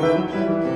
mountains.